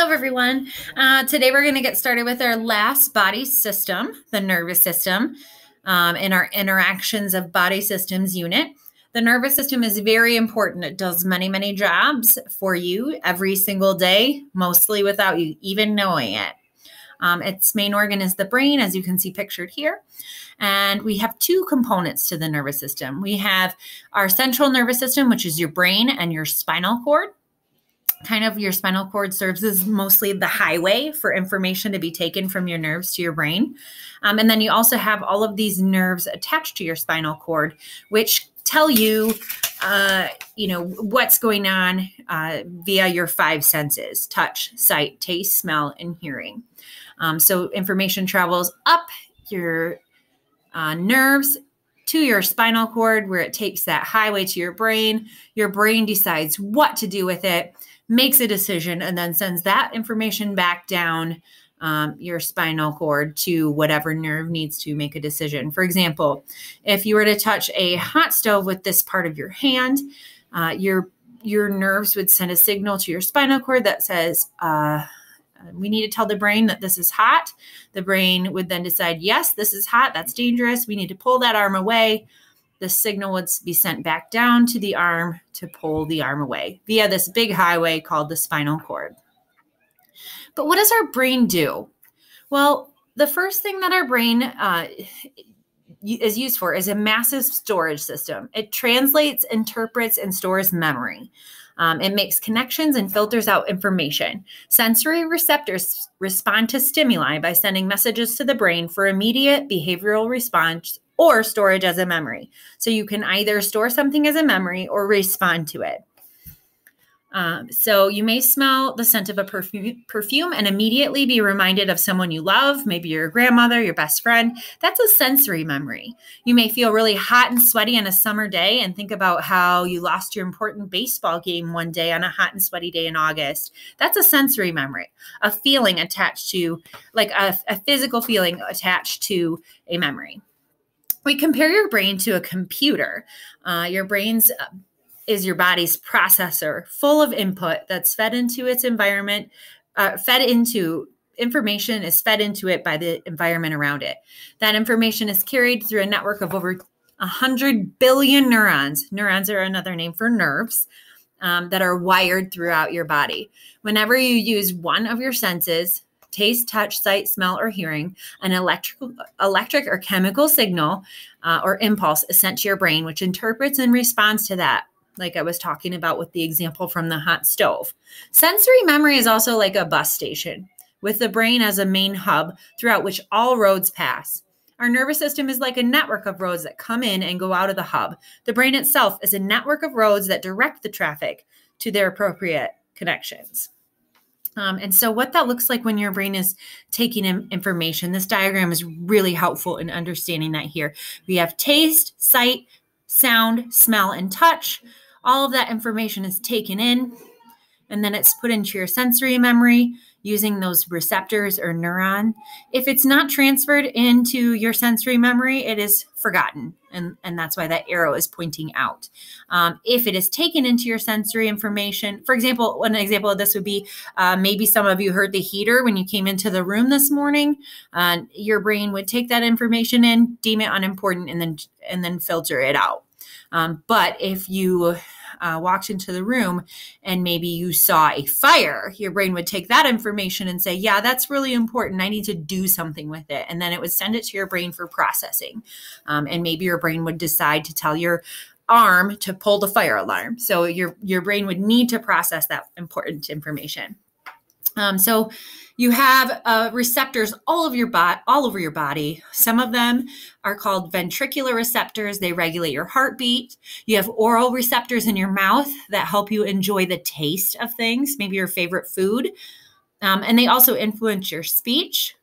Hello, everyone. Uh, today we're going to get started with our last body system, the nervous system, um, in our interactions of body systems unit. The nervous system is very important. It does many, many jobs for you every single day, mostly without you even knowing it. Um, its main organ is the brain, as you can see pictured here. And we have two components to the nervous system. We have our central nervous system, which is your brain and your spinal cord kind of your spinal cord serves as mostly the highway for information to be taken from your nerves to your brain. Um, and then you also have all of these nerves attached to your spinal cord, which tell you, uh, you know, what's going on uh, via your five senses touch, sight, taste, smell, and hearing. Um, so information travels up your uh, nerves to your spinal cord where it takes that highway to your brain. Your brain decides what to do with it makes a decision and then sends that information back down um, your spinal cord to whatever nerve needs to make a decision. For example, if you were to touch a hot stove with this part of your hand, uh, your your nerves would send a signal to your spinal cord that says, uh, we need to tell the brain that this is hot. The brain would then decide, yes, this is hot. That's dangerous. We need to pull that arm away the signal would be sent back down to the arm to pull the arm away via this big highway called the spinal cord. But what does our brain do? Well, the first thing that our brain uh, is used for is a massive storage system. It translates, interprets, and stores memory. Um, it makes connections and filters out information. Sensory receptors respond to stimuli by sending messages to the brain for immediate behavioral response or storage as a memory. So you can either store something as a memory or respond to it. Um, so you may smell the scent of a perfume, perfume and immediately be reminded of someone you love, maybe your grandmother, your best friend. That's a sensory memory. You may feel really hot and sweaty on a summer day and think about how you lost your important baseball game one day on a hot and sweaty day in August. That's a sensory memory, a feeling attached to, like a, a physical feeling attached to a memory we compare your brain to a computer. Uh, your brain's uh, is your body's processor, full of input that's fed into its environment, uh, fed into information is fed into it by the environment around it. That information is carried through a network of over 100 billion neurons. Neurons are another name for nerves um, that are wired throughout your body. Whenever you use one of your senses, taste, touch, sight, smell, or hearing, an electrical, electric or chemical signal uh, or impulse is sent to your brain, which interprets and responds to that. Like I was talking about with the example from the hot stove. Sensory memory is also like a bus station with the brain as a main hub throughout which all roads pass. Our nervous system is like a network of roads that come in and go out of the hub. The brain itself is a network of roads that direct the traffic to their appropriate connections. Um, and so, what that looks like when your brain is taking in information, this diagram is really helpful in understanding that here. We have taste, sight, sound, smell, and touch. All of that information is taken in and then it's put into your sensory memory using those receptors or neuron. If it's not transferred into your sensory memory, it is forgotten. And, and that's why that arrow is pointing out. Um, if it is taken into your sensory information, for example, one example of this would be uh, maybe some of you heard the heater when you came into the room this morning. Uh, your brain would take that information in, deem it unimportant, and then and then filter it out. Um, but if you uh, walked into the room and maybe you saw a fire, your brain would take that information and say, Yeah, that's really important. I need to do something with it. And then it would send it to your brain for processing. Um, and maybe your brain would decide to tell your arm to pull the fire alarm. So your your brain would need to process that important information. Um, so you have uh, receptors all over your body, all over your body. Some of them are called ventricular receptors. They regulate your heartbeat. You have oral receptors in your mouth that help you enjoy the taste of things, maybe your favorite food. Um, and they also influence your speech,